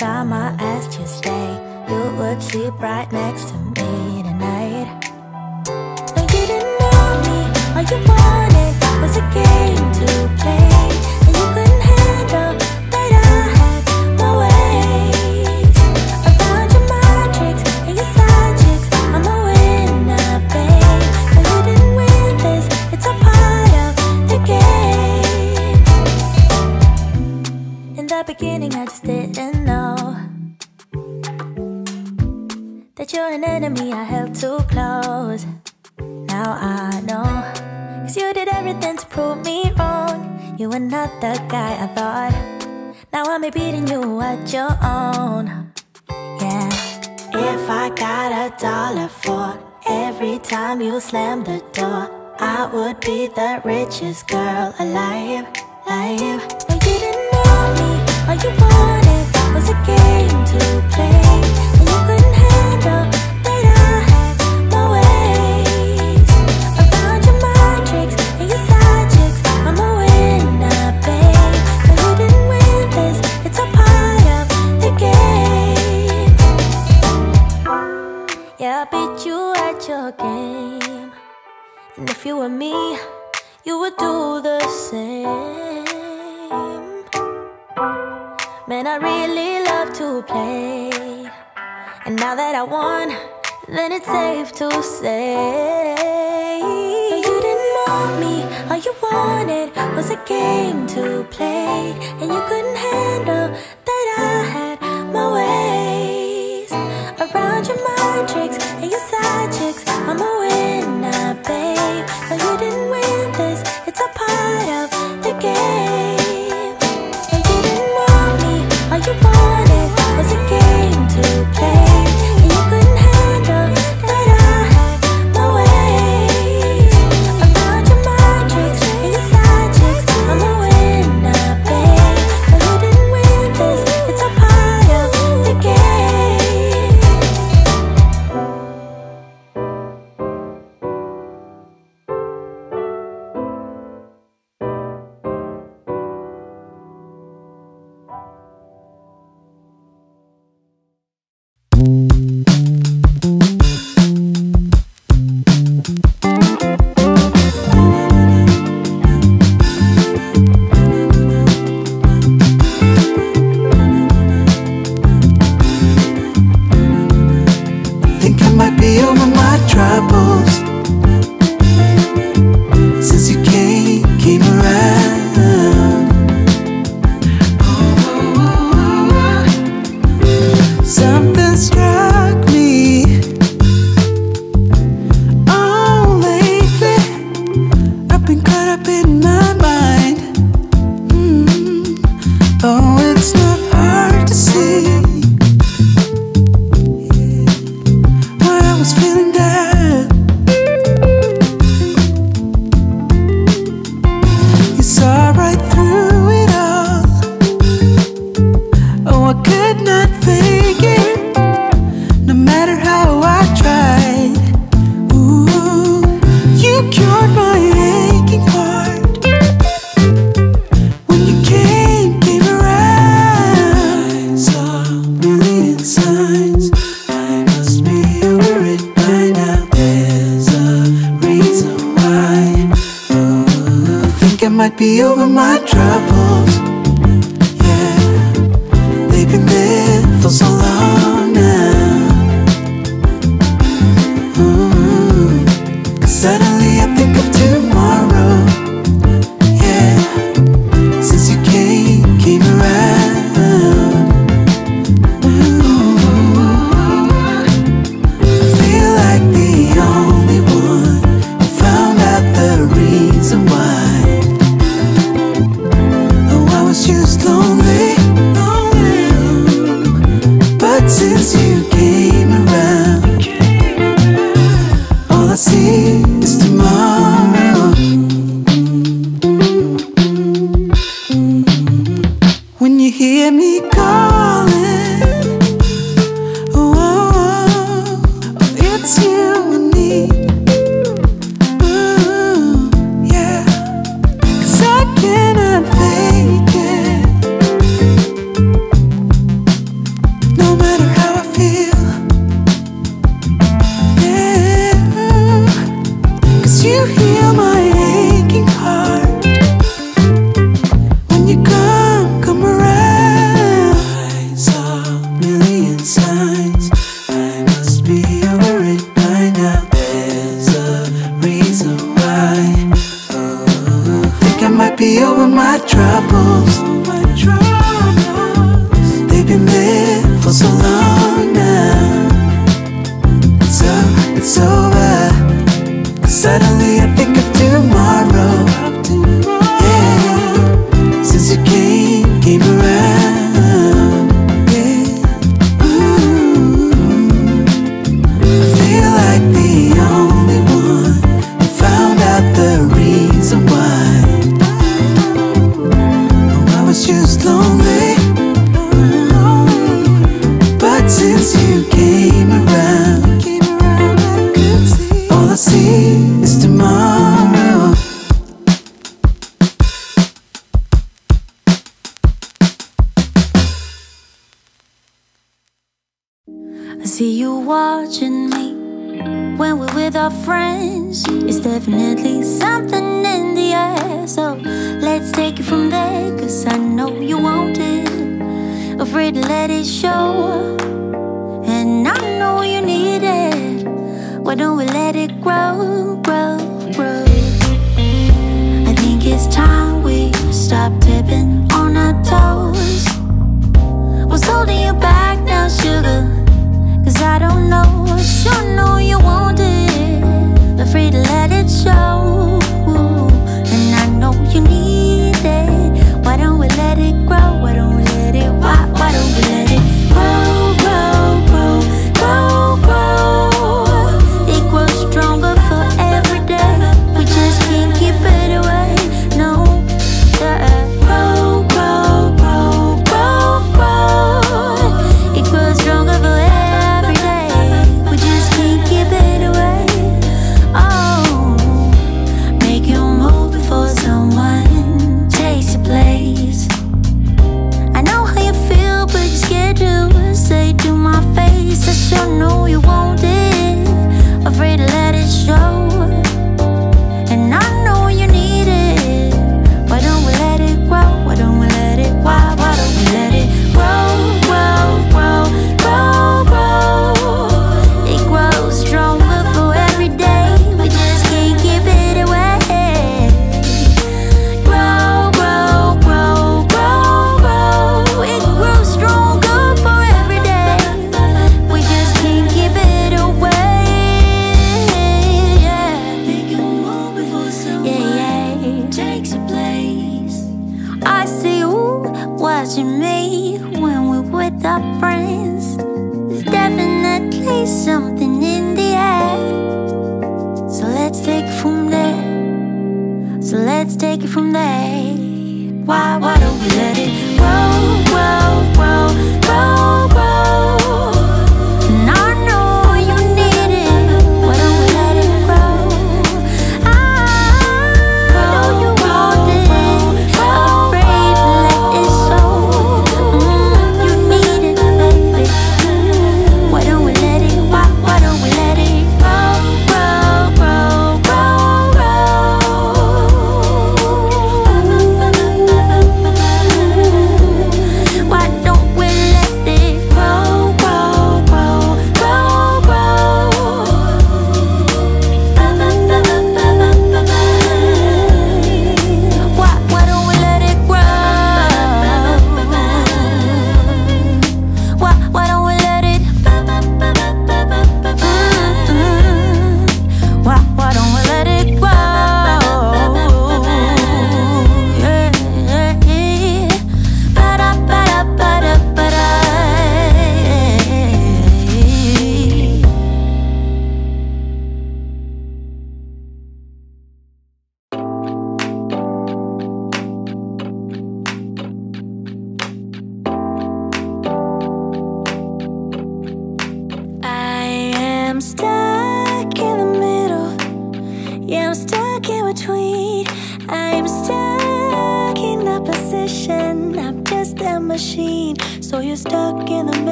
time I asked you stay, you would sleep right next to me. be the richest girl alive. be over my troubles. Yeah, they've been there for so long.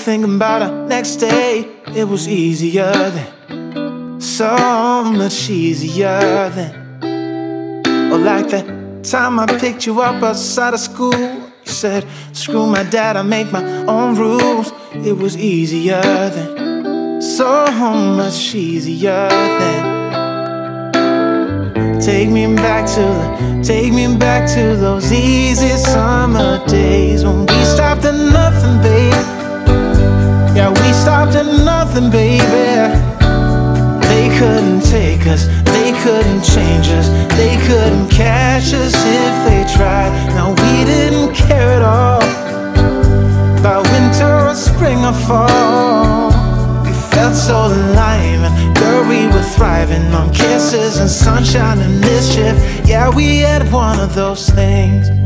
Thinking about our next day. It was easier then, so much easier then. Or like that time I picked you up outside of school. You said, Screw my dad, I make my own rules. It was easier then, so much easier then. Take me back to the, take me back to those easy summer days when we stopped at nothing, babe. Yeah, we stopped at nothing, baby. They couldn't take us, they couldn't change us, they couldn't catch us if they tried. Now we didn't care at all about winter or spring or fall. We felt so alive, and girl, we were thriving on kisses and sunshine and mischief. Yeah, we had one of those things.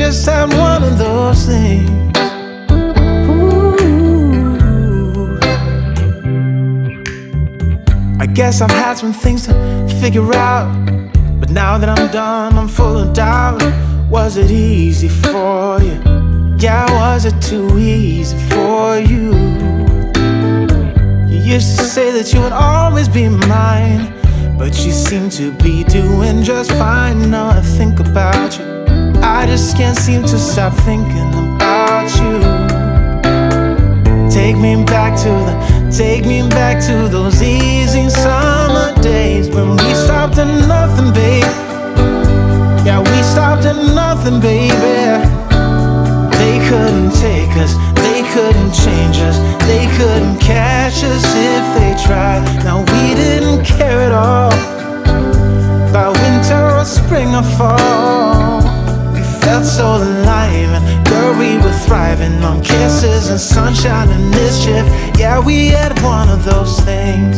Just had one of those things. Ooh. I guess I've had some things to figure out. But now that I'm done, I'm full of doubt. Was it easy for you? Yeah, was it too easy for you? You used to say that you would always be mine. But you seem to be doing just fine. Now I think about you. I just can't seem to stop thinking about you. Take me back to the, take me back to those easy summer days when we stopped at nothing, babe. Yeah, we stopped at nothing, baby. They couldn't take us, they couldn't change us, they couldn't catch us if they tried. Now we didn't care at all about winter or spring or fall. Felt so alive, and girl, we were thriving on kisses and sunshine and mischief. Yeah, we had one of those things.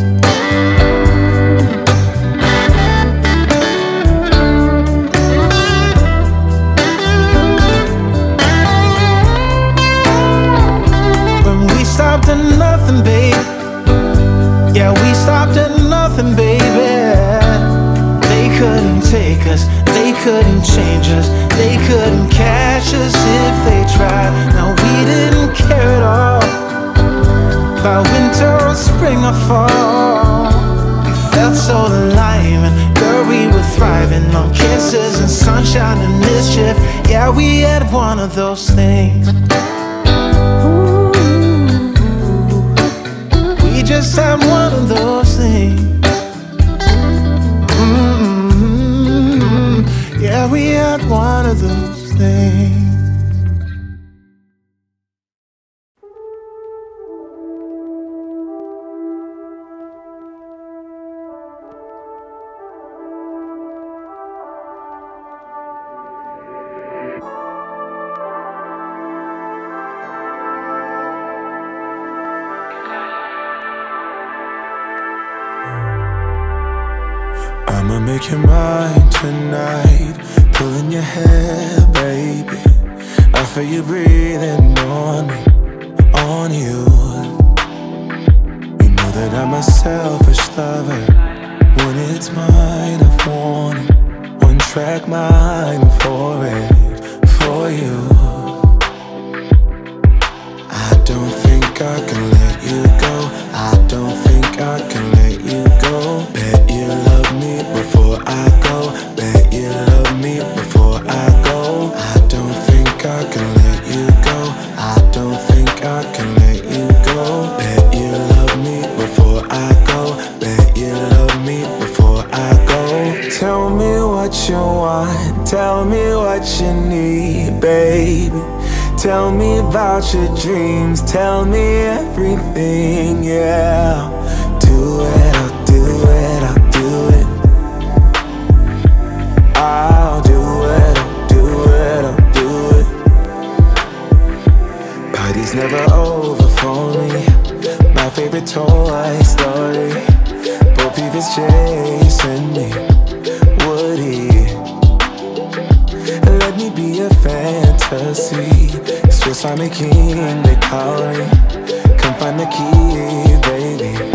When we stopped at nothing, babe. Yeah, we stopped at nothing, baby. They couldn't couldn't change us, they couldn't catch us if they tried. Now we didn't care at all about winter or spring or fall. We felt so alive, and girl, we were thriving on kisses and sunshine and mischief. Yeah, we had one of those things. We just had one of those things. We had one of those feel you breathing Never over for me. My favorite Toy Story. Bo Peep is chasing me. Woody. Let me be a fantasy. Swiss Army King, they call me. Come find the key, baby.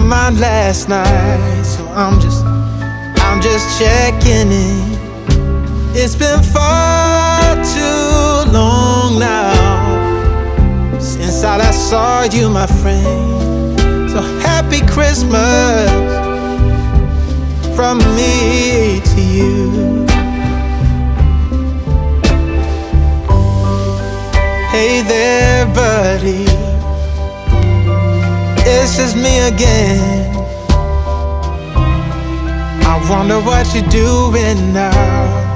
Mind last night, so I'm just, I'm just checking in. It's been far too long now since I last saw you, my friend. So happy Christmas from me to you. Hey there, buddy. It's just me again. I wonder what you're doing now.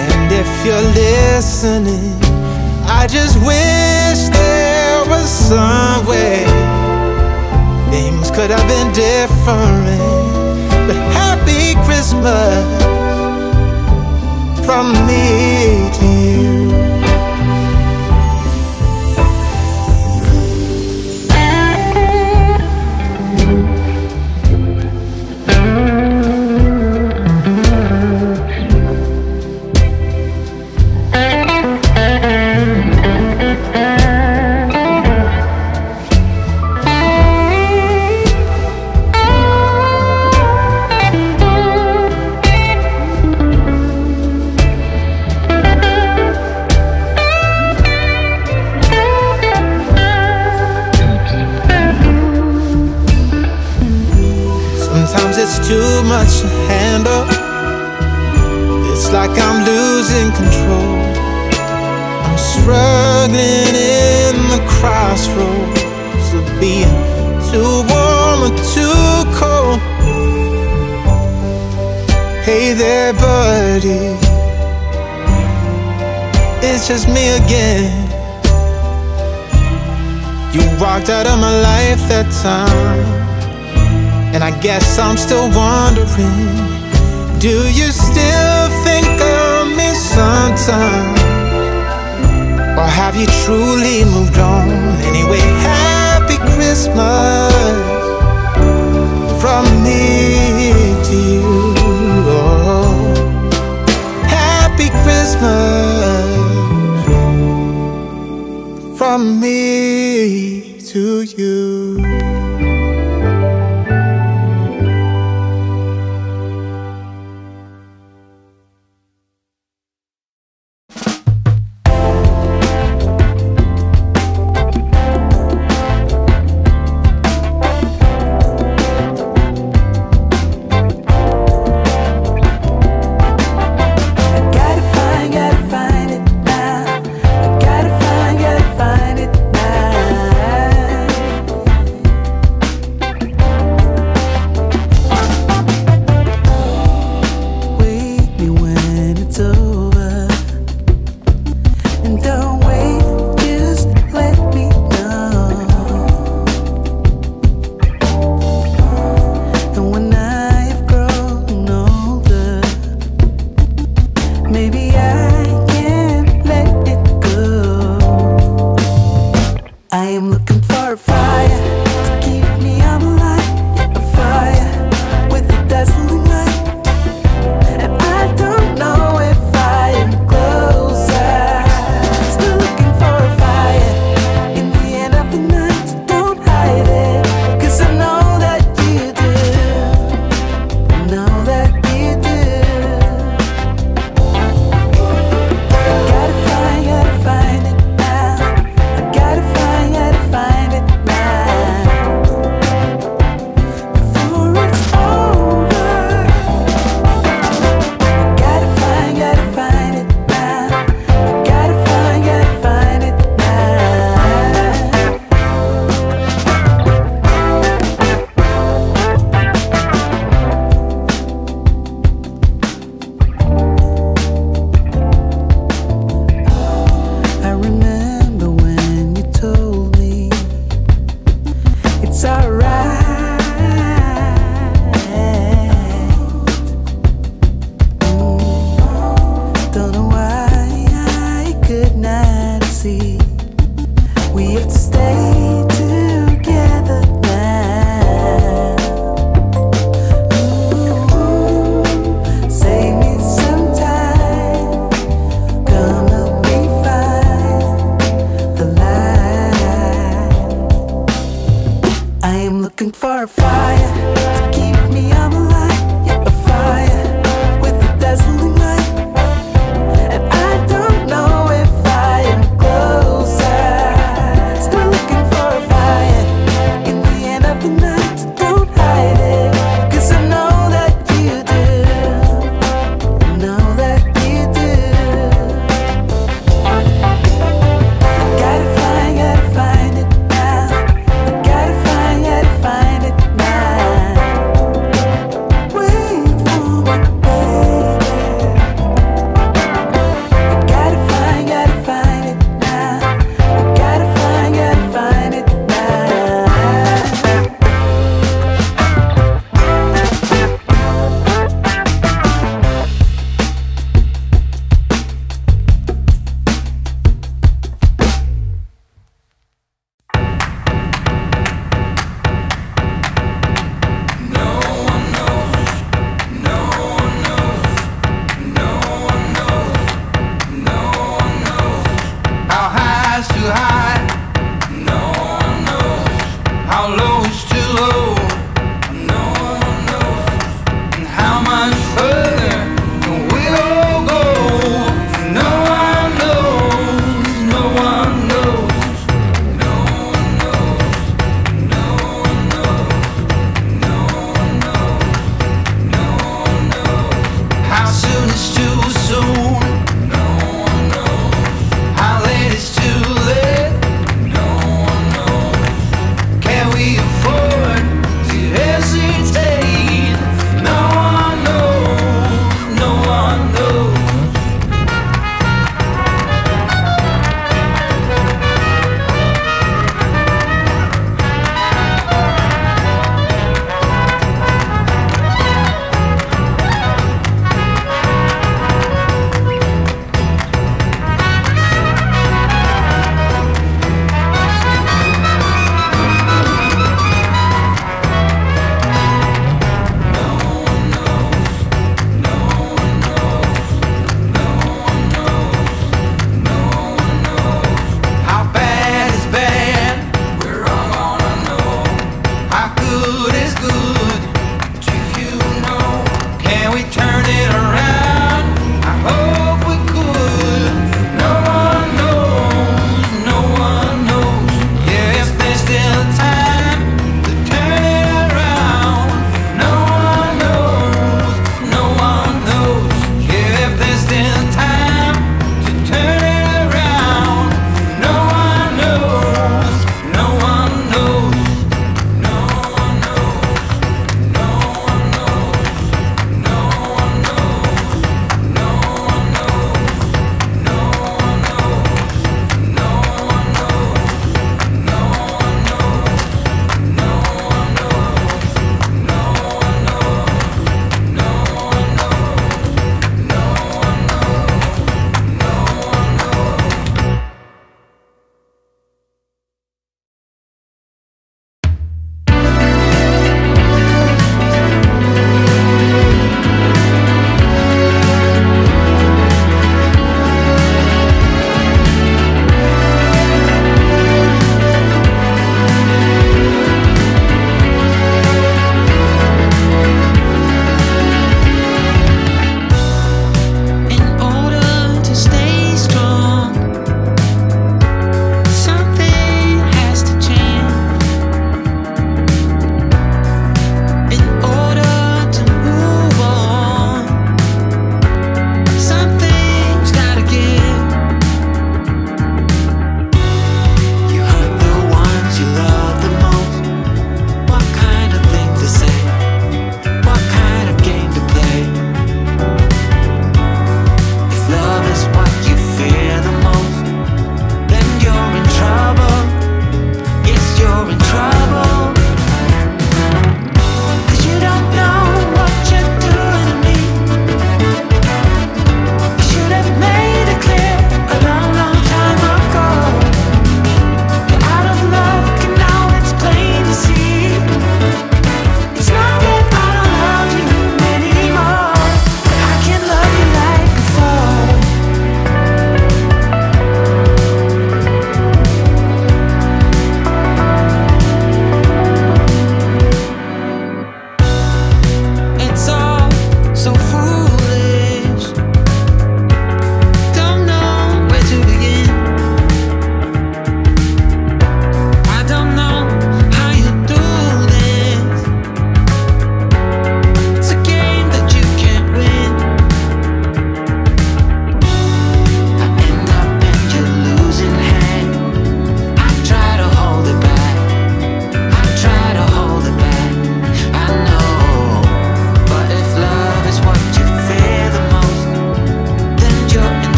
And if you're listening, I just wish there was some way things could have been different. But happy Christmas from me to you. Much to handle. It's like I'm losing control. I'm struggling in the crossroads of being too warm or too cold. Hey there, buddy. It's just me again. You walked out of my life that time. And I guess I'm still wondering Do you still think of me sometimes? Or have you truly moved on? Anyway, happy Christmas from me to you. Oh, happy Christmas from me